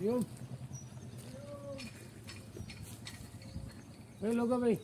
Ayun. Hello gabi.